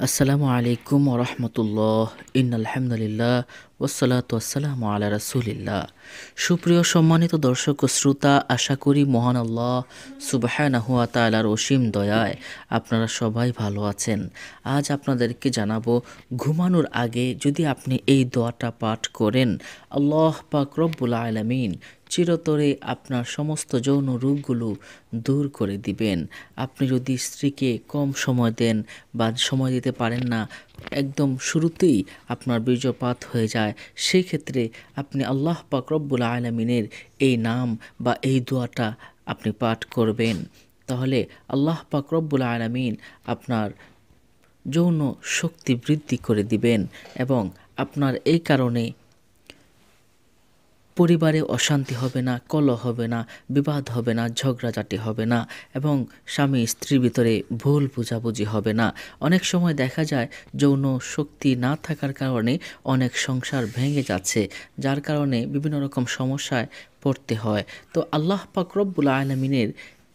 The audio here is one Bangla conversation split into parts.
আসসালামু আলাইকুম ওরহমতুল্লাহ ইন আলহামদুলিল্লাহ ওসালাত ওয়াসালাম আলা রাসুলিল্লাহ। সুপ্রিয় সম্মানিত দর্শক ও শ্রোতা, আশা করি মহান আল্লাহ সুবাহানাহুয়া তালার অসীম দয়ায় আপনারা সবাই ভালো আছেন। আজ আপনাদেরকে জানাব, ঘুমানোর আগে যদি আপনি এই দোয়াটা পাঠ করেন, আল্লাহ পাক রব্বুল আলমিন চিরতরে আপনার সমস্ত যৌন রোগগুলো দূর করে দিবেন। আপনি যদি স্ত্রীকে কম সময় দেন বা সময় দিতে পারেন না, একদম শুরুতেই আপনার বীর্যপাত হয়ে যায়। সেই ক্ষেত্রে আপনি আল্লাহ পাক রব্বুল আলমিনের এই নাম বা এই দোয়াটা আপনি পাঠ করবেন। তাহলে আল্লাহ পাক রব্বুল আলমিন আপনার যৌন শক্তি বৃদ্ধি করে দিবেন এবং আপনার এই কারণে পরিবারে অশান্তি হবে না, কলহ হবে না, বিবাদ হবে না, ঝগড়াঝাটি হবে না এবং স্বামী স্ত্রীর ভিতরে ভুল বোঝাবুঝি হবে না। অনেক সময় দেখা যায় যৌন শক্তি না থাকার কারণে অনেক সংসার ভেঙে যাচ্ছে, যার কারণে বিভিন্ন রকম সমস্যায় পড়তে হয়। তো আল্লাহ পাক রব্বুল আলমিনের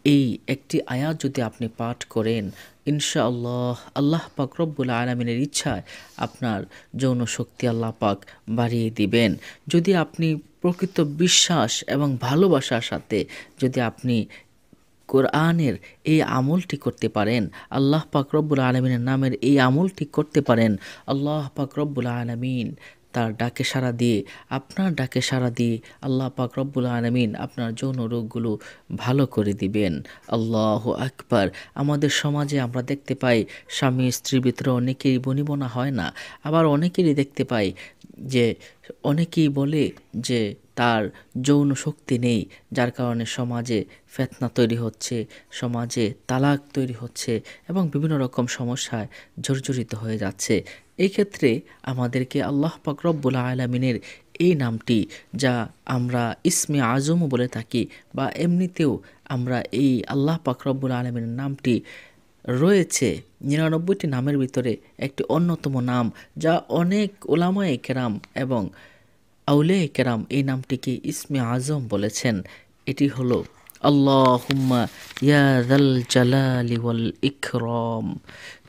এই একটি আয়াত যদি আপনি পাঠ করেন ইনশা আল্লাহ আল্লাহ পাক রব্বুল আলমিনের ইচ্ছায় আপনার যৌন শক্তি আল্লাহ পাক বাড়িয়ে দিবেন। যদি আপনি প্রকৃত বিশ্বাস এবং ভালোবাসার সাথে যদি আপনি কোরআনের এই আমলটি করতে পারেন, আল্লাহ পাক আলমিনের নামের এই আমলটি করতে পারেন, আল্লাহ পাক আলমিন তার ডাকে সাড়া দিয়ে, আপনার ডাকে সাড়া দিয়ে আল্লাহ পাক রব্বুল আলমিন আপনার যৌন রোগগুলো ভালো করে দিবেন। আল্লাহ আকবার। আমাদের সমাজে আমরা দেখতে পাই, স্বামী স্ত্রীর ভিতরে অনেকেরই বনিবনা হয় না। আবার অনেকেরই দেখতে পাই যে, অনেকেই বলে যে তার যৌন শক্তি নেই, যার কারণে সমাজে ফেতনা তৈরি হচ্ছে, সমাজে তালাক তৈরি হচ্ছে এবং বিভিন্ন রকম সমস্যায় জর্জরিত হয়ে যাচ্ছে। এই ক্ষেত্রে আমাদেরকে আল্লাহ পাকরব্বুল আলমিনের এই নামটি, যা আমরা ইসমে আজমও বলে থাকি বা এমনিতেও আমরা এই আল্লাহ পাকরব্বুল আলমিনের নামটি রয়েছে, নিরানব্বইটি নামের ভিতরে একটি অন্যতম নাম, যা অনেক ওলামায়ে কেরাম এবং আউলে কেরাম এই নামটিকে ইসমে আজম বলেছেন। এটি হলো, আল্লাহুম্মা ইকরম।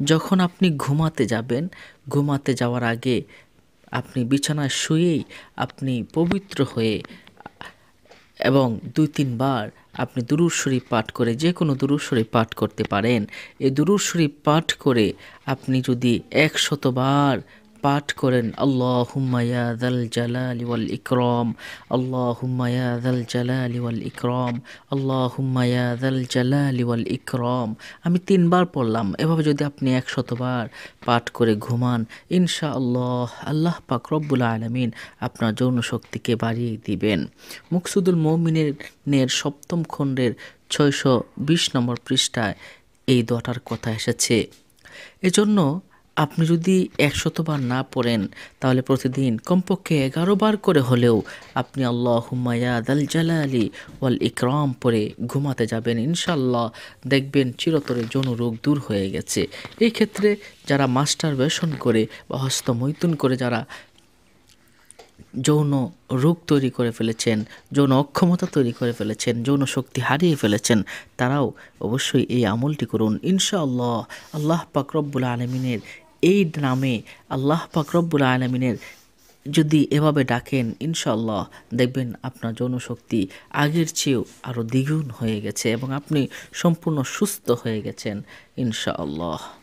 যখন আপনি ঘুমাতে যাবেন, ঘুমাতে যাওয়ার আগে আপনি বিছানায় শুয়েই আপনি পবিত্র হয়ে এবং দুই তিনবার আপনি দুরুর শরীফ পাঠ করে যে কোনো দুরুর পাঠ করতে পারেন। এই দুরুর পাঠ করে আপনি যদি একশতবার পাঠ করেন আল্লাহ হুম্মায়াদাল জালালি ওয়াল ইকরম আল্লাহ হুম্মায়াদাল জালালি ওয়াল ইকরম আল্লাহ হুম্মায়াদাল জালালি ওয়াল ইকরম। আমি তিনবার পড়লাম, এভাবে যদি আপনি একশতবার পাঠ করে ঘুমান ইনশা আল্লাহ আল্লাহ পাক রব্বুল আলমিন আপনার যৌন শক্তিকে বাড়িয়ে দিবেন। মুকসুদুল মৌমিনের সপ্তম খণ্ডের ছয়শো বিশ নম্বর পৃষ্ঠায় এই দোয়াটার কথা এসেছে। এজন্য আপনি যদি একশতবার না পড়েন, তাহলে প্রতিদিন কমপক্ষে এগারো বার করে হলেও আপনি আল্লাহ হুমায়াদ আল জালালি ওয়াল ইকরাম পরে ঘুমাতে যাবেন। ইনশাল্লাহ দেখবেন চিরতরে যৌন রোগ দূর হয়ে গেছে। এই ক্ষেত্রে যারা মাস্টার বেশন করে বা হস্তমৈথুন করে যারা যৌন রোগ তৈরি করে ফেলেছেন, যৌন অক্ষমতা তৈরি করে ফেলেছেন, যৌন শক্তি হারিয়ে ফেলেছেন, তারাও অবশ্যই এই আমলটি করুন। ইনশাআল্লাহ আল্লাহ পাকরব্বুল আলমিনের এই নামে আল্লাহ পাকরব্বুল আলমিনের যদি এভাবে ডাকেন ইনশাল্লাহ দেখবেন আপনার যৌনশক্তি আগের চেয়েও আরও দ্বিগুণ হয়ে গেছে এবং আপনি সম্পূর্ণ সুস্থ হয়ে গেছেন, ইনশাআল্লাহ।